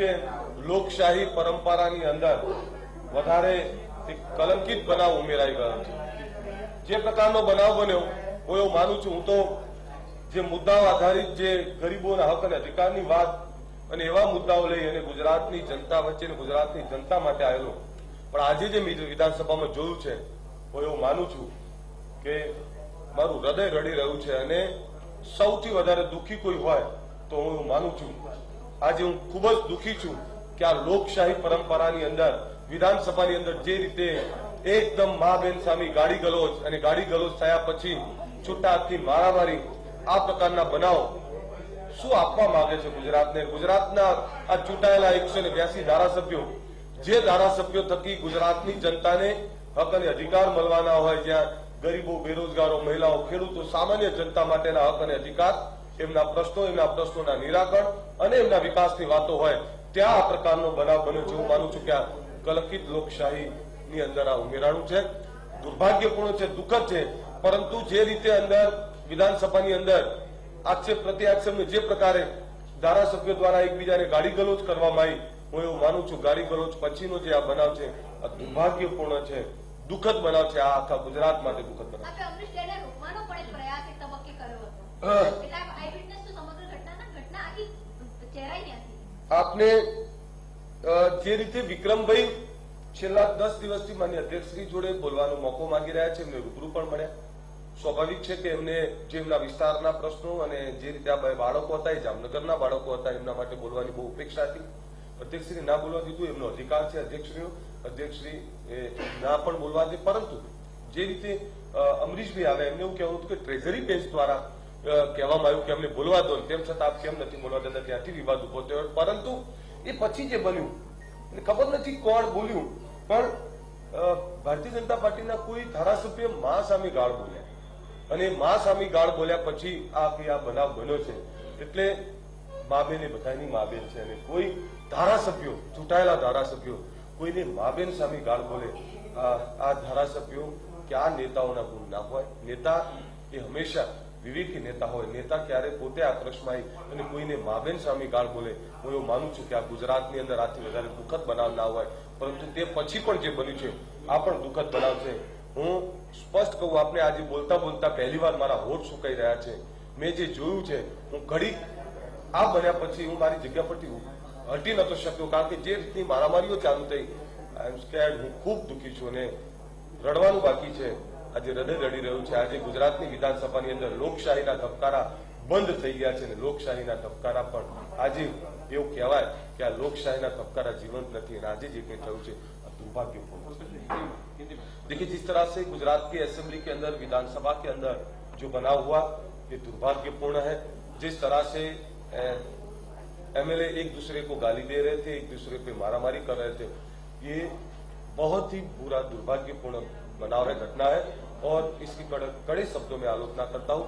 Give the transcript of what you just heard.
કે લોકશાહી પરંપરાની અંદર વધારે કલંકિત બનાવ ઉમેરાઈ ગયો છે. જે પ્રકારનો બનાવ બન્યો, હું એવું માનું છું, હું તો જે મુદ્દાઓ આધારિત જે ગરીબોના હક અને અધિકારની વાત અને એવા મુદ્દાઓ લઈ અને ગુજરાતની જનતા વચ્ચે ગુજરાતની જનતા માટે આવેલો, પણ આજે જે વિધાનસભામાં જોયું છે, હું એવું માનું છું કે મારું હૃદય રડી રહ્યું છે અને સૌથી વધારે દુઃખી કોઈ હોય તો હું એવું માનું છું આજે હું ખૂબ જ દુઃખી છું કે આ લોકશાહી પરંપરાની અંદર, વિધાનસભાની અંદર જે રીતે એકદમ મા બેન સામે ગાડી ગલોચ અને ગાડી ગલોચ થયા પછી છૂટા હાથથી મારામારી, આ પ્રકારના બનાવ શું આપવા માંગે છે ગુજરાતને? ગુજરાતના આ ચૂંટાયેલા એકસો ને બ્યાસી ધારાસભ્યો, જે ધારાસભ્યો થકી ગુજરાતની જનતાને હક અને અધિકાર મળવાના હોય, જ્યાં ગરીબો, બેરોજગારો, મહિલાઓ, ખેડૂતો, સામાન્ય જનતા માટેના હક અને અધિકાર એમના પ્રશ્નો, એમના પ્રશ્નોના નિરાકરણ અને એમના વિકાસની વાતો હોય, ત્યાં આ પ્રકારનો બનાવ બન્યો છે. હું માનું છું કે આ કલંકિત લોકશાહીની અંદર આ ઉમેરાણું છે. દુર્ભાગ્યપૂર્ણ છે, દુઃખદ છે. પરંતુ જે રીતે અંદર વિધાનસભાની અંદર આક્ષેપ પ્રત્યાક્ષેપને જે પ્રકારે ધારાસભ્યો દ્વારા એકબીજાને ગાડી ગલોચ કરવામાં આવી, હું એવું માનું છું ગાડી ગલોચ પછીનો જે આ બનાવ છે, આ દુર્ભાગ્યપૂર્ણ છે, દુઃખદ બનાવ છે, આ આખા ગુજરાત માટે દુઃખદ બનાવ આપને જે રીતે વિક્રમભાઈ છેલ્લા દસ દિવસથી માન્ય અધ્યક્ષશ્રી જોડે બોલવાનો મોકો માંગી રહ્યા છે, એમને રૂબરૂ પણ મળ્યા. સ્વાભાવિક છે કે એમને જે એમના વિસ્તારના પ્રશ્નો અને જે રીતે આ બાળકો હતા, એ જામનગરના બાળકો હતા, એમના માટે બોલવાની બહુ અપેક્ષા હતી. અધ્યક્ષશ્રી ના બોલવા દીધું, એમનો અધિકાર છે અધ્યક્ષશ્રીનો. અધ્યક્ષશ્રી એ ના પણ બોલવા દે, પરંતુ જે રીતે અમરીશભાઈ આવે, એમને એવું કહેવું હતું કે ટ્રેઝરી બેન્ચ દ્વારા કહેવામાં આવ્યું કે અમને બોલવા દો તેમ છતાં આપ કેમ નથી બોલવા દેતા? ત્યાંથી વિવાદ ઊભો થયો. પરંતુ એ પછી જે બન્યું ખબર નથી કોણ બોલ્યું, પણ ભારતીય જનતા પાર્ટીના કોઈ ધારાસભ્ય મા સામે ગાળ બોલ્યા. અને મા સામે ગાળ બોલ્યા પછી આ કે આ બનાવ બન્યો છે. એટલે મા બેન એ બધાની મા બેન છે અને કોઈ ધારાસભ્યો, ચૂંટાયેલા ધારાસભ્યો, કોઈને મા બેન સામે ગાળ બોલે. આ ધારાસભ્યો કે આ નેતાઓના ગુણ ના હોય? નેતા એ હંમેશા વિવેકી નેતા હોય, નેતા ક્યારે પોતે આક્રોશમાં આવી અને કોઈને માબેન સામે ગાળ બોલે, હું એવું માનું છું કે આ ગુજરાતની અંદર આથી વધારે દુઃખદ બનાવ ના હોય. પરંતુ તે પછી પણ જે બન્યું છે, આ પણ દુઃખદ બનાવ છે. હું સ્પષ્ટ કહું આપણે આજે બોલતા બોલતા પહેલી વાર મારા હોઠ સુકાઈ રહ્યા છે. મેં જે જોયું છે, હું ઘડી આ બન્યા પછી હું મારી જગ્યા પરથી હટી નતો શક્યો, કારણ કે જે રીતની મારામારીઓ ચાલુ થઈ આઈ એમ સ્કેર્ડ હું ખૂબ દુઃખી છું અને રડવાનું બાકી છે. આજે હૃદય રડી રહ્યું છે આજે ગુજરાતની વિધાનસભાની અંદર લોકશાહીના ધબકારા બંધ થઈ ગયા છે અને લોકશાહીના ધબકારા પણ આજે એવું કહેવાય કે આ લોકશાહીના ધબકારા જીવંત નથી અને આજે જે કંઈ થયું છે આ દુર્ભાગ્યપૂર્ણ છે देखिए जिस तरह से गुजरात की असेंबली के अंदर विधानसभा के अंदर जो बना हुआ ये दुर्भाग्यपूर्ण है जिस तरह से एमएलए एक दूसरे को गाली दे रहे थे एक दूसरे पे मारामारी कर रहे थे ये बहुत ही बुरा दुर्भाग्यपूर्ण बनाव है घटना है और इसकी कड़े कड़े शब्दों में आलोचना करता हूं